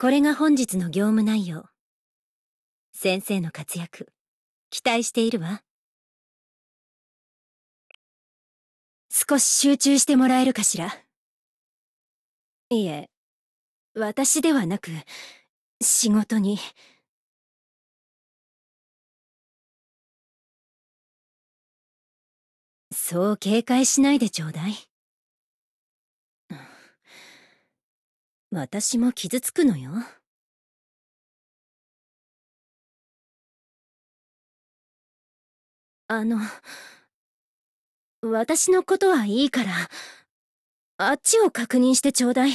これが本日の業務内容。先生の活躍、期待しているわ。少し集中してもらえるかしら。いえ、私ではなく、仕事に。そう警戒しないでちょうだい。私も傷つくのよ。あの、私のことはいいから、あっちを確認してちょうだい。